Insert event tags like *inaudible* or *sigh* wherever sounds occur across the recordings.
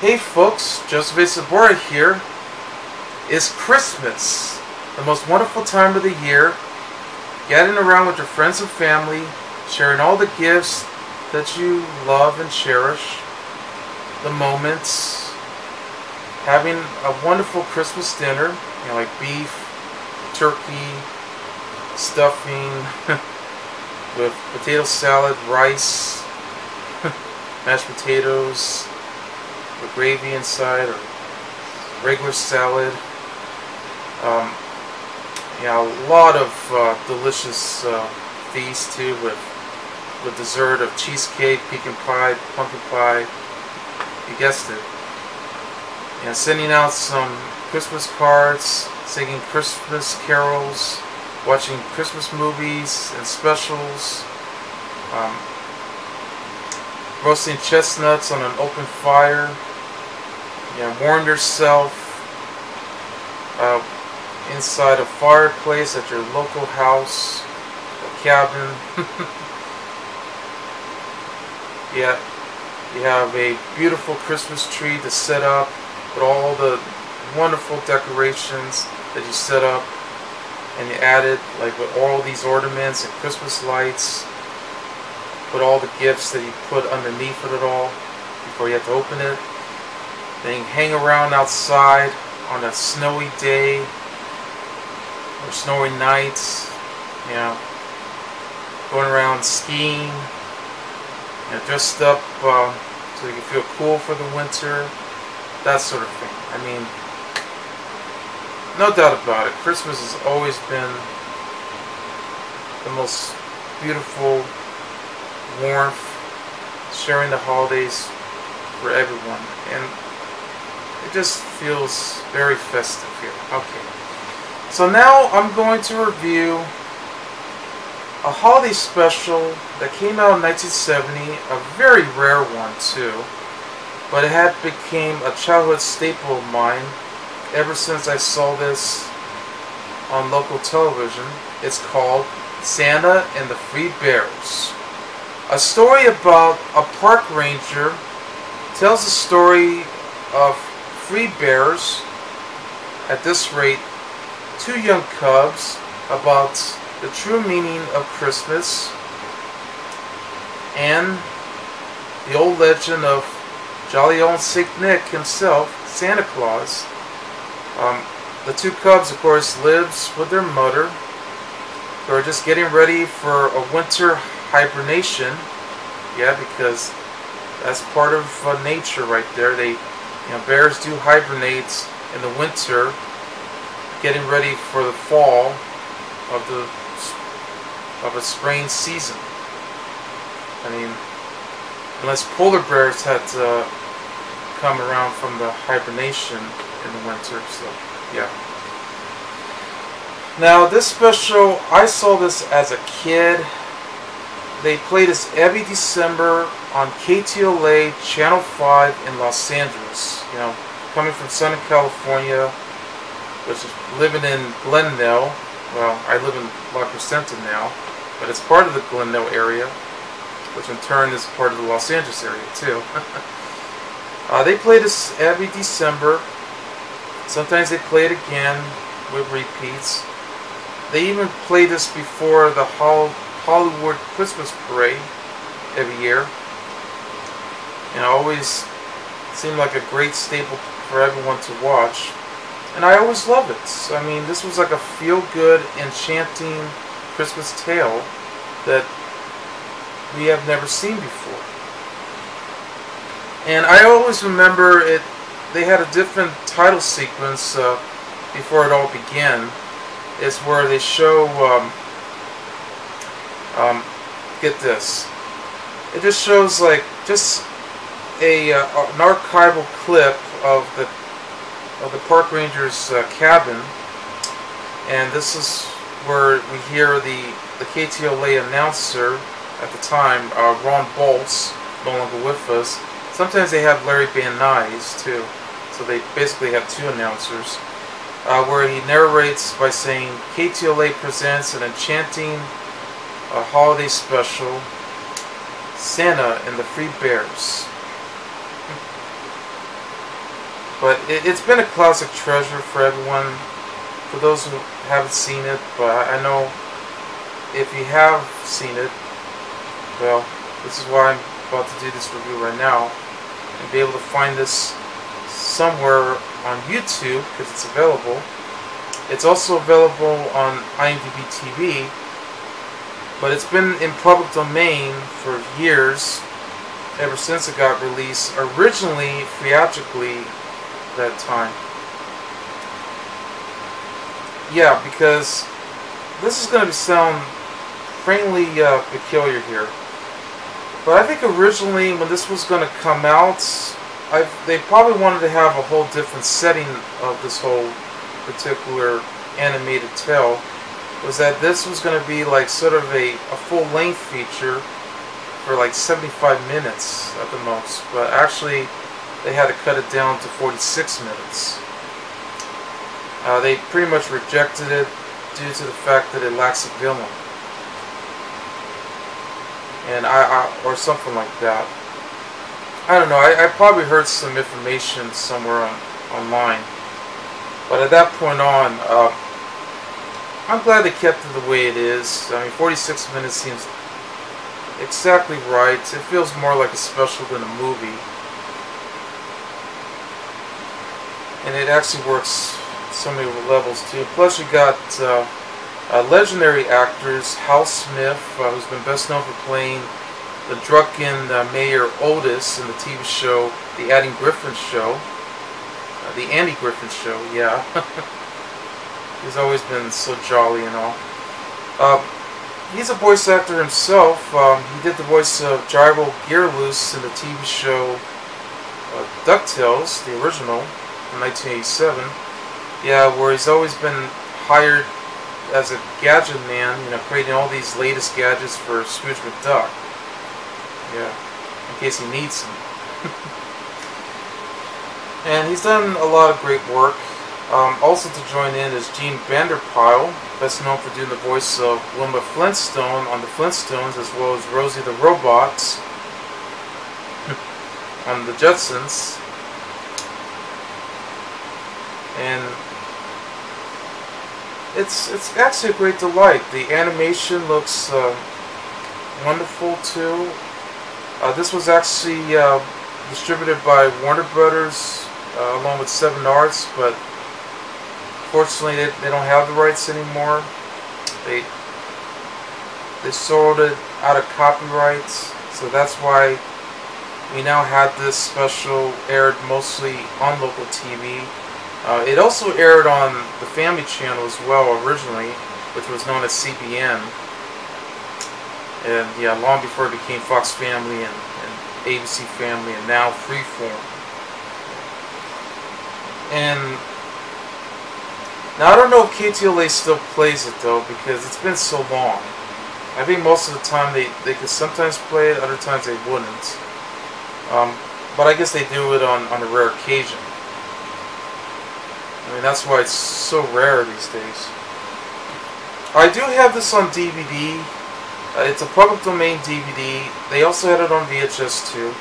Hey folks, Joseph A. Sobora here. It's Christmas, the most wonderful time of the year. Gathering around with your friends and family, sharing all the gifts that you love and cherish, the moments, having a wonderful Christmas dinner, you know, like beef, turkey, stuffing, *laughs* with potato salad, rice, *laughs* mashed potatoes, with gravy inside, or regular salad. Um, yeah, a lot of uh, delicious uh, feast too, with with dessert of cheesecake, pecan pie, pumpkin pie. You guessed it. And sending out some Christmas cards, singing Christmas carols, watching Christmas movies and specials. Um, roasting chestnuts on an open fire. Yeah, warm yourself uh, inside a fireplace at your local house or cabin. *laughs* yeah, you have a beautiful Christmas tree to set up with all the wonderful decorations that you set up and you added like with all these ornaments and Christmas lights put all the gifts that you put underneath it all before you have to open it. Then you hang around outside on a snowy day or snowy nights, you know, going around skiing, you know, dressed up uh, so you can feel cool for the winter, that sort of thing. I mean, no doubt about it, Christmas has always been the most beautiful warmth, sharing the holidays for everyone. And it just feels very festive here. Okay. So now I'm going to review a holiday special that came out in 1970, a very rare one too, but it had became a childhood staple of mine ever since I saw this on local television. It's called Santa and the Three Bears. A story about a park ranger tells the story of three bears, at this rate, two young cubs, about the true meaning of Christmas and the old legend of jolly old Saint Nick himself, Santa Claus. Um, the two cubs, of course, lives with their mother. They're just getting ready for a winter hibernation. Yeah, because that's part of uh, nature right there. They, you know, bears do hibernate in the winter, getting ready for the fall of the of a spring season. I mean, unless polar bears had to come around from the hibernation in the winter, so yeah. Now this special, I saw this as a kid they play this every December on KTLA Channel 5 in Los Angeles. You know, coming from Southern California, which is living in Glendale. Well, I live in La Crescenta now, but it's part of the Glendale area, which in turn is part of the Los Angeles area too. *laughs* uh, they play this every December. Sometimes they play it again with repeats. They even play this before the Hall Hollywood Christmas Parade every year. And always seemed like a great staple for everyone to watch. And I always love it. I mean, this was like a feel-good, enchanting Christmas tale that we have never seen before. And I always remember it, they had a different title sequence uh, before it all began. It's where they show um, um, get this. It just shows like just a uh, an archival clip of the of the park ranger's uh, cabin, and this is where we hear the the KTLA announcer at the time, uh, Ron Boltz, no longer with us. Sometimes they have Larry Van Nuys too, so they basically have two announcers. Uh, where he narrates by saying KTLA presents an enchanting a holiday special, Santa and the Free Bears. But it, has been a classic treasure for everyone, for those who haven't seen it. But I know if you have seen it, well, this is why I'm about to do this review right now. And be able to find this somewhere on YouTube, because it's available. It's also available on IMDb TV, but it's been in public domain for years, ever since it got released, originally theatrically that time. Yeah, because this is going to sound frankly uh, peculiar here. But I think originally when this was going to come out, I've, they probably wanted to have a whole different setting of this whole particular animated tale. Was that this was going to be like sort of a, a full-length feature for like 75 minutes at the most. But actually, they had to cut it down to 46 minutes. Uh, they pretty much rejected it due to the fact that it lacks a villain. And I, I or something like that. I don't know. I, I probably heard some information somewhere on, online. But at that point on, uh, I'm glad they kept it the way it is. I mean, 46 minutes seems exactly right. It feels more like a special than a movie. and it actually works so many levels too. Plus, you got uh, uh, legendary actors Hal Smith, uh, who's been best known for playing the drunken uh, Mayor Otis in the TV show The Andy Griffin Show. Uh, the Andy Griffin Show, yeah. *laughs* he's always been so jolly and all. Uh, he's a voice actor himself. Um, he did the voice of Gyro Gearloose in the TV show DuckTales, the original in 1987. Yeah, where he's always been hired as a gadget man, you know, creating all these latest gadgets for Scrooge McDuck. Yeah, in case he needs them. *laughs* and he's done a lot of great work. Um, also to join in is Jean Vander Pyl, best known for doing the voice of Wilma Flintstone on the Flintstones, as well as Rosie the Robot *laughs* on the Jetsons and it's it's actually a great delight. The animation looks uh, wonderful too. Uh, this was actually uh, distributed by Warner Brothers uh, along with Seven Arts, but fortunately they, they don't have the rights anymore. They they sold it out of copyrights, so that's why we now had this special aired mostly on local TV. Uh, it also aired on the Family Channel as well originally, which was known as CBN. And yeah, long before it became Fox Family and, and ABC Family and now Freeform. And now I don't know if KTLA still plays it though because it's been so long. I think most of the time they, they could sometimes play it, other times they wouldn't. Um, but I guess they do it on, on a rare occasion. I mean, that's why it's so rare these days. I do have this on DVD. Uh, it's a public domain DVD. They also had it on VHS too.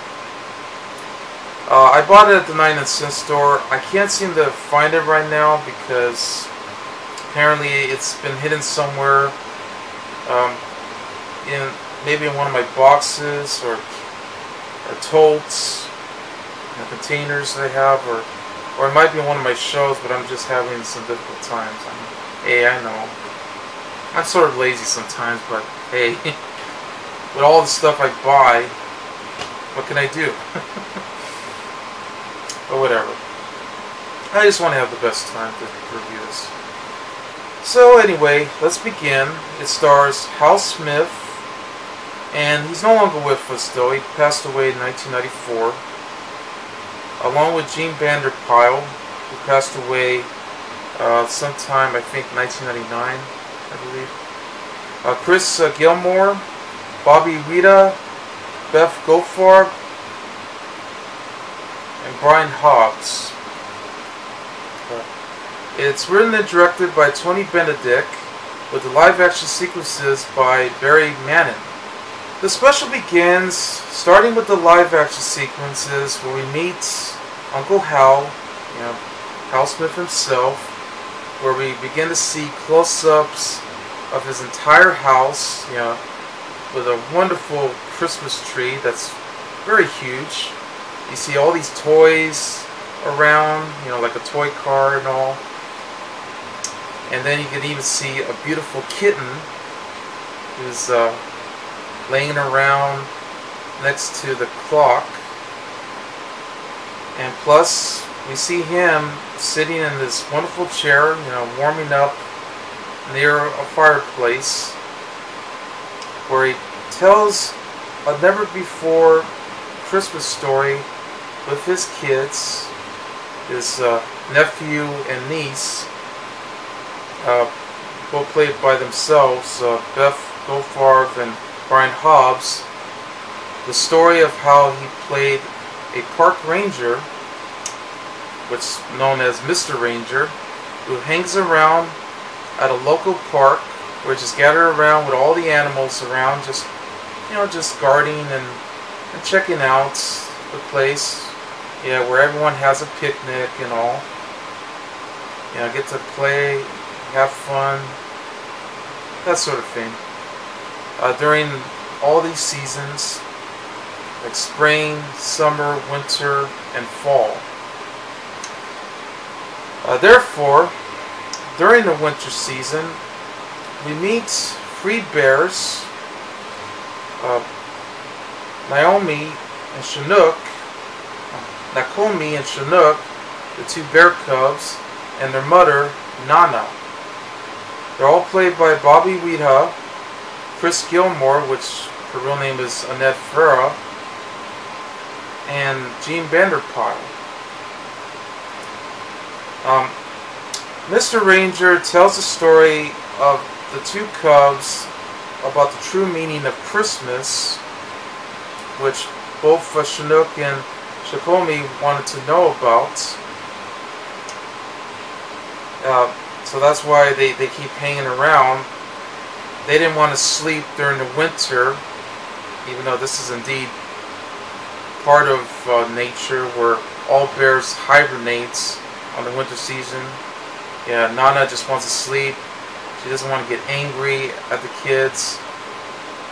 Uh, I bought it at the 9 and cent store. I can't seem to find it right now because apparently it's been hidden somewhere um, in maybe in one of my boxes or or totes, containers they have, or or it might be one of my shows, but I'm just having some difficult times. I hey, I know. I'm sort of lazy sometimes, but hey, *laughs* with all the stuff I buy, what can I do? *laughs* but whatever. I just want to have the best time to review this. So anyway, let's begin. It stars Hal Smith, and he's no longer with us though. He passed away in 1994 along with Jean Vander Pyl, who passed away uh, sometime, I think, 1999, I believe. Uh, Chris uh, Gilmore, Bobby Riha, Beth Goldfarb, and Brian Hobbs. It's written and directed by Tony Benedict, with the live-action sequences by Barry Mahon. The special begins starting with the live action sequences where we meet Uncle Hal you know, Hal Smith himself, where we begin to see close-ups of his entire house, you know, with a wonderful Christmas tree that's very huge. You see all these toys around, you know, like a toy car and all. And then you can even see a beautiful kitten who's uh, laying around next to the clock. And plus, we see him sitting in this wonderful chair, you know, warming up near a fireplace where he tells a never before Christmas story with his kids, his uh, nephew and niece, uh, both played by themselves, uh, Beth Goldfarb and Brian Hobbs, the story of how he played a park ranger, which is known as Mr. Ranger, who hangs around at a local park where just gather around with all the animals around, just you know, just guarding and, and checking out the place. Yeah, where everyone has a picnic and all. You know, get to play, have fun, that sort of thing. Uh, during all these seasons, like spring, summer, winter, and fall. Uh, therefore, during the winter season, we meet three bears, uh, Naomi and Chinook, Nikomi and Chinook, the two bear cubs, and their mother, Nana. They're all played by Bobby Riha, Chris Gilmore, which her real name is Annette Ferra, and Jean Vander Pyl. Um, Mr. Ranger tells the story of the two cubs about the true meaning of Christmas, which both uh, Chinook and Nikomi wanted to know about. Uh, so that's why they, they keep hanging around. They didn't want to sleep during the winter, even though this is indeed part of uh, nature where all bears hibernate on the winter season. Yeah, Nana just wants to sleep. She doesn't want to get angry at the kids.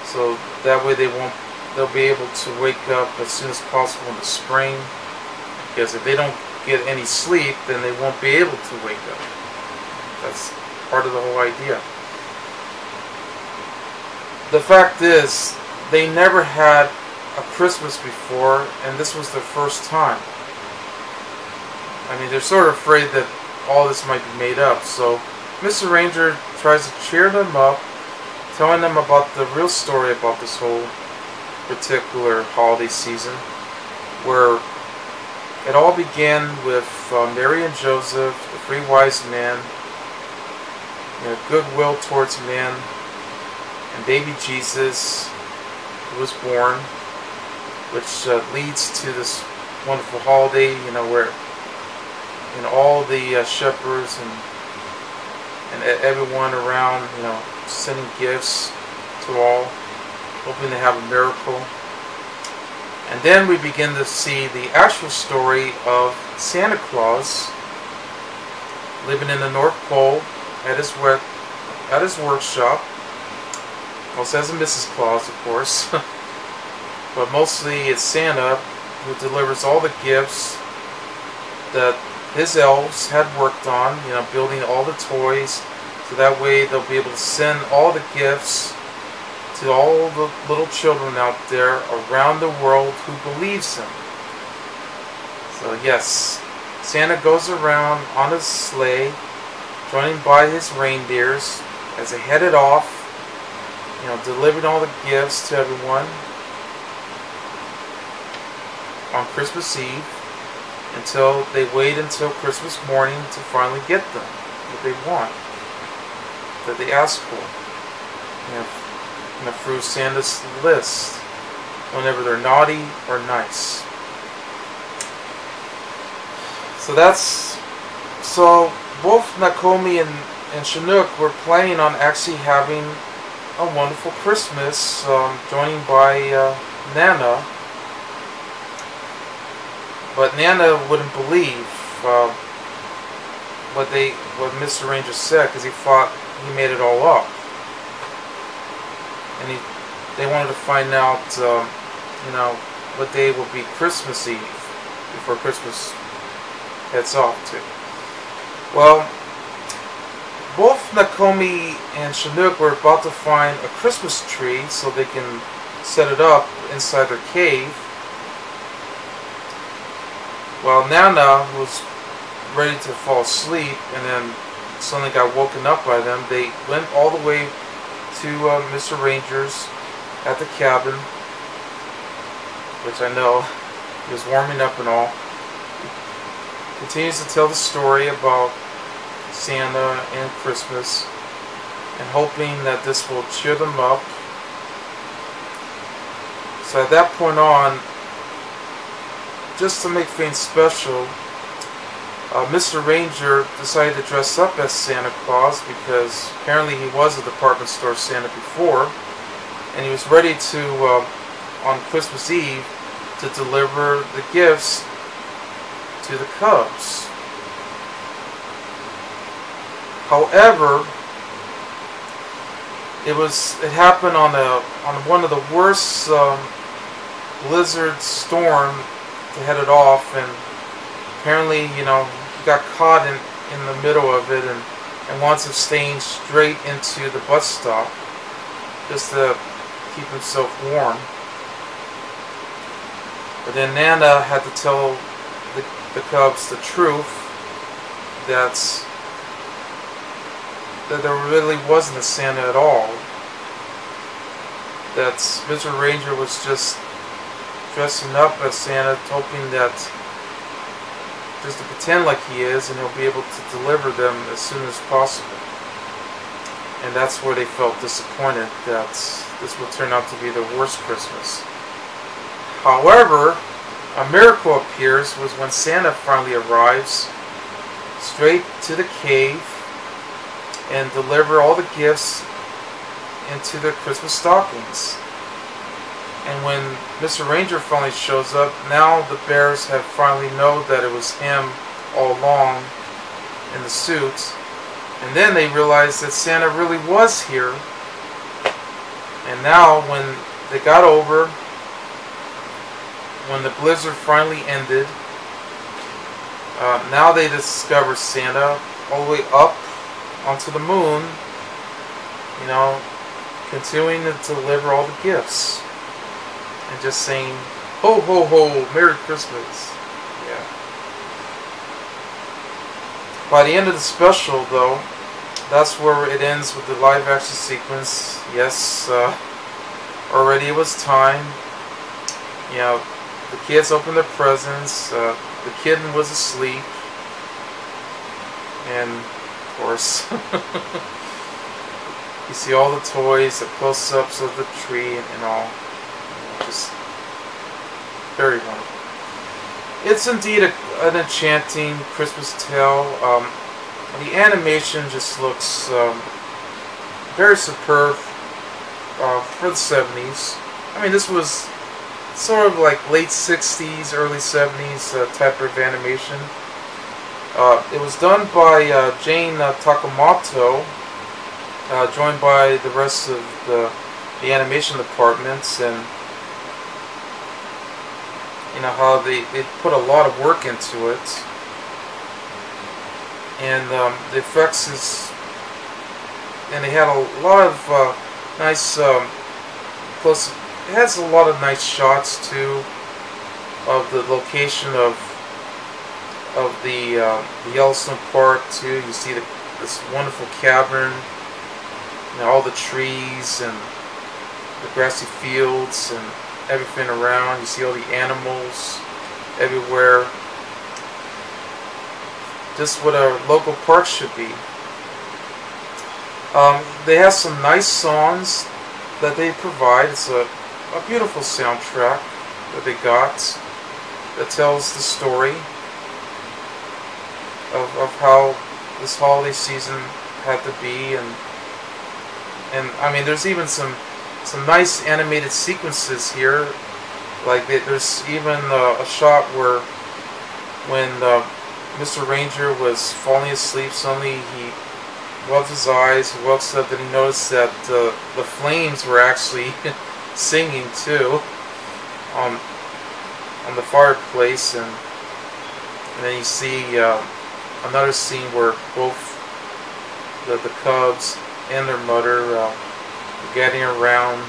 So that way they won't they'll be able to wake up as soon as possible in the spring. Because if they don't get any sleep, then they won't be able to wake up. That's part of the whole idea. The fact is, they never had a Christmas before, and this was their first time. I mean, they're sort of afraid that all this might be made up. So Mr. Ranger tries to cheer them up, telling them about the real story about this whole particular holiday season, where it all began with uh, Mary and Joseph, the three wise men, you know, goodwill towards men, and baby Jesus, who was born, which uh, leads to this wonderful holiday, you know, where and all the uh, shepherds and and everyone around, you know, sending gifts to all, hoping to have a miracle. And then we begin to see the actual story of Santa Claus living in the North Pole at his work, at his workshop. Also as a Mrs. Claus, of course. *laughs* but mostly it's Santa who delivers all the gifts that his elves had worked on, you know, building all the toys, so that way they'll be able to send all the gifts to all the little children out there around the world who believes him. So yes, Santa goes around on his sleigh, joined by his reindeers as they headed off, you know, delivering all the gifts to everyone on Christmas Eve until they wait until Christmas morning to finally get them what they want, that they ask for. You know, you know, through Santa's list, whenever they're naughty or nice. So that's so both Nikomi and, and Chinook were planning on actually having a wonderful Christmas, um, joining by uh, Nana but Nana wouldn't believe uh, what they what Mr. Ranger said because he thought he made it all up, and he they wanted to find out um, you know what day will be Christmas Eve before Christmas heads off to. Well, both Nikomi and Chinook were about to find a Christmas tree so they can set it up inside their cave. While Nana was ready to fall asleep and then suddenly got woken up by them, they went all the way to uh, Mr. Ranger's at the cabin, which I know he was warming up and all. He continues to tell the story about Santa and Christmas and hoping that this will cheer them up. So at that point on, just to make things special, uh, Mr. Ranger decided to dress up as Santa Claus because apparently he was a department store Santa before and he was ready to, uh, on Christmas Eve, to deliver the gifts to the Cubs. However, it was it happened on a on one of the worst um, blizzard storm to head it off, and apparently, you know, got caught in in the middle of it, and and winds up staying straight into the bus stop just to keep himself warm. But then Nana had to tell the, the Cubs the truth that that there really wasn't a Santa at all. That Mr. Ranger was just dressing up as Santa, hoping that just to pretend like he is, and he'll be able to deliver them as soon as possible. And that's where they felt disappointed that this will turn out to be the worst Christmas. However, a miracle appears was when Santa finally arrives straight to the cave and deliver all the gifts into their Christmas stockings. And when Mr. Ranger finally shows up, now the bears have finally known that it was him all along in the suit. And then they realize that Santa really was here. And now when they got over, when the blizzard finally ended, uh, now they discover Santa all the way up onto the moon, you know, continuing to deliver all the gifts and just saying, ho ho ho, Merry Christmas. Yeah. By the end of the special, though, that's where it ends with the live action sequence. Yes, uh, already it was time. You know, the kids opened their presents. Uh, the kitten was asleep. And of course. *laughs* you see all the toys, the close-ups of the tree and, and all. Just very wonderful. It's indeed a, an enchanting Christmas tale. Um, the animation just looks um, very superb uh, for the 70s. I mean, this was sort of like late 60s, early 70s uh, type of animation. Uh, it was done by uh, Jane uh, Takamoto, uh, joined by the rest of the, the animation departments, and know how they, they put a lot of work into it. And um, the effects is, and they had a lot of uh, nice um, close. It has a lot of nice shots too of the location of of the, uh, the Yellowstone Park too. You see the, this wonderful cavern, know, all the trees and the grassy fields and everything around. You see all the animals everywhere. Just what a local park should be. Um, they have some nice songs that they provide. It's a, a beautiful soundtrack that they got that tells the story of, of how this holiday season had to be and and I mean there's even some some nice animated sequences here like there's even uh, a shot where when uh, Mr. Ranger was falling asleep. Suddenly he rubbed his eyes, he woke up, and he noticed that uh, the flames were actually *laughs* singing too on on the fireplace, and, and then you see uh, another scene where both the, the cubs and their mother uh, getting around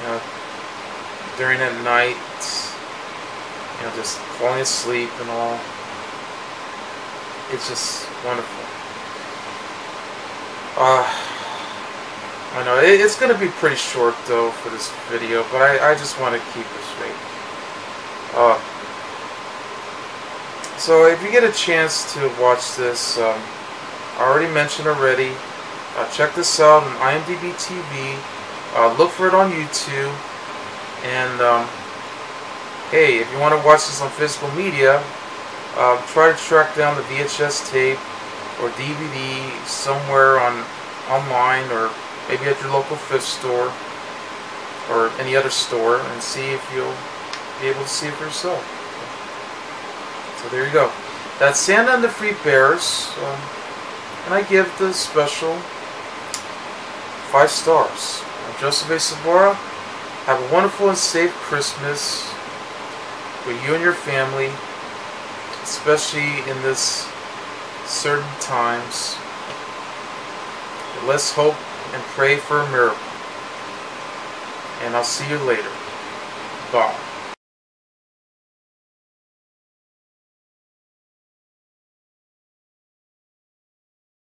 you know, during the night, you know, just falling asleep and all. It's just wonderful. Uh, I know it, it's going to be pretty short though for this video, but I, I just want to keep it straight. Uh, so if you get a chance to watch this, um, I already mentioned already. Uh, check this out on IMDb TV. Uh, look for it on YouTube. And um, hey, if you want to watch this on physical media, uh, try to track down the VHS tape or DVD somewhere on online or maybe at your local thrift store or any other store and see if you'll be able to see it for yourself. So there you go. That's Santa and the Three Bears. Um, and I give the special five stars. I'm Joseph A. Sobora. Have a wonderful and safe Christmas with you and your family, especially in this certain times. Let's hope and pray for a miracle. And I'll see you later. Bye.